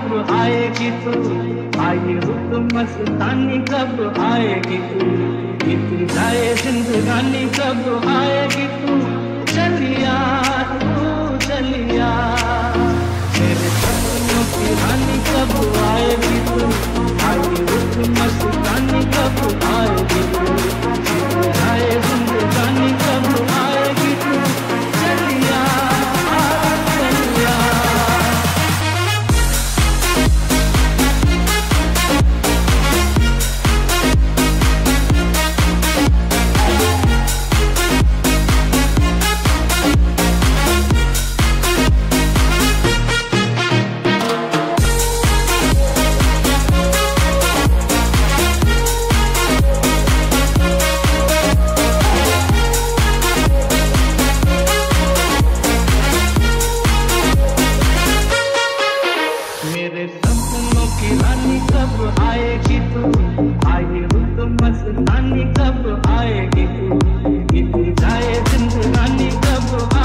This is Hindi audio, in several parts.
कब आएगी तू? आई रुक मस्तानी कब आएगी तू? जाए जिंदगानी कब आएगी तू? मस्तानी कब आएगी? तू बीत जाए जिंदगानी कब आएगी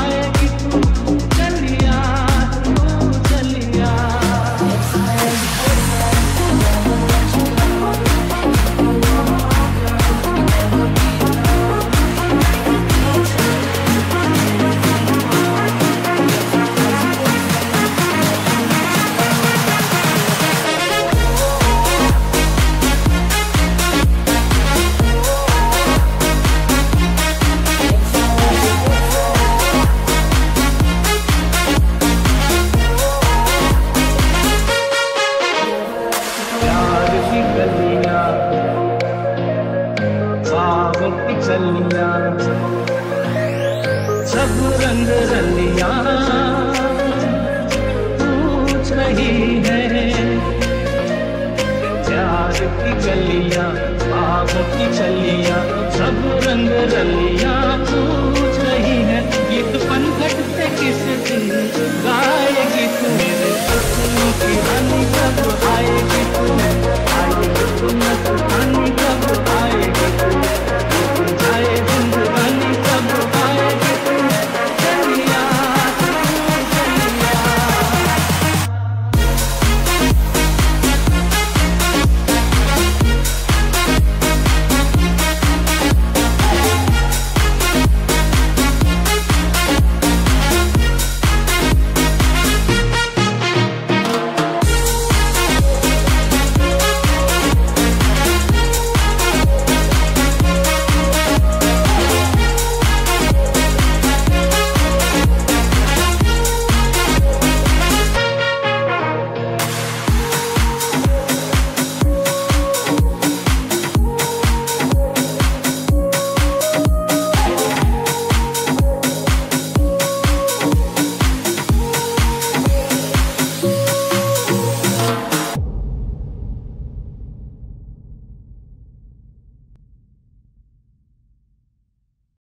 सब रंग रलिया पूछ रही है। प्यार की गलिया भाव की चलिया, सब रंग रलिया पूछ रही है। गीत पनघट से किस दिन गा